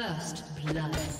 First blood.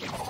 Yeah.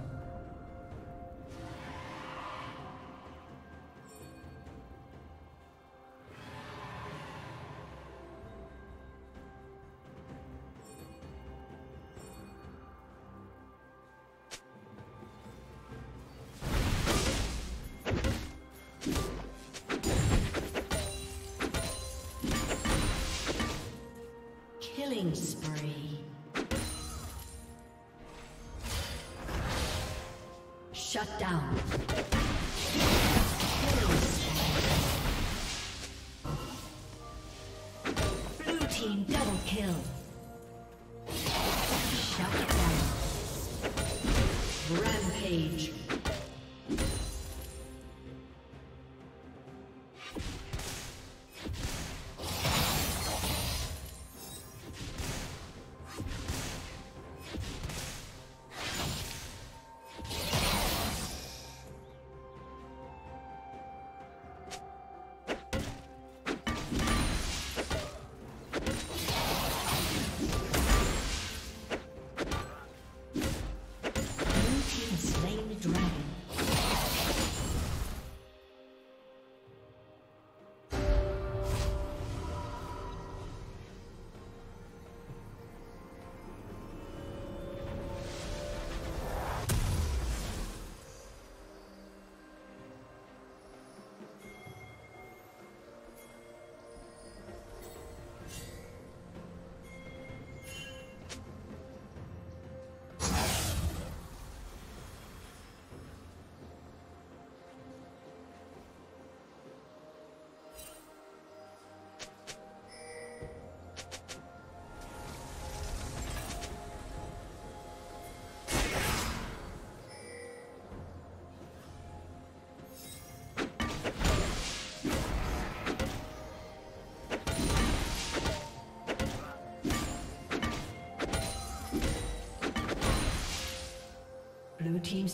Shut down.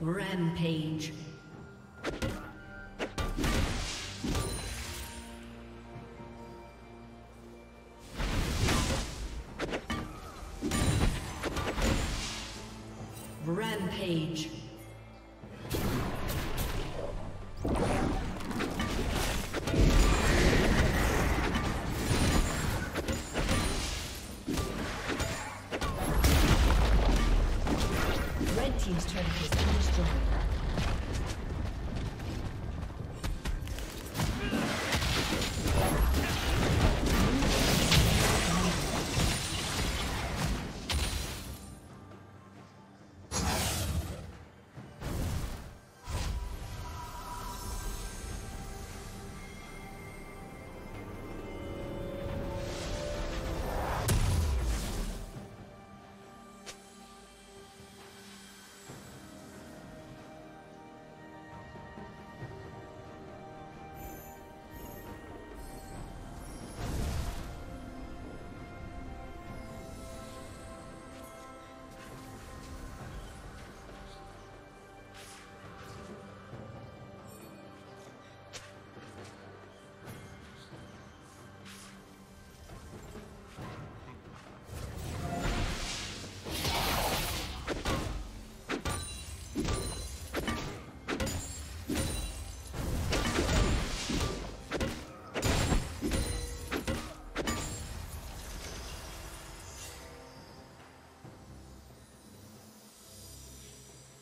Rampage.